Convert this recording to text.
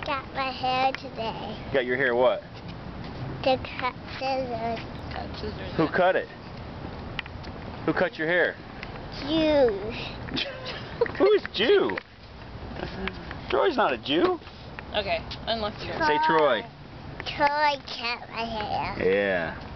I got my hair today. You got your hair what? To cut scissors. Cut scissors. Who cut it? Who cut your hair? Jew. Who is Jew? Troy's not a Jew. Okay, unlucky. your. Say Troy. Troy cut my hair. Yeah.